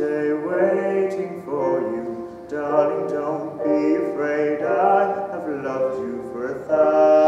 day waiting for you. Darling, don't be afraid, I have loved you for a thousand.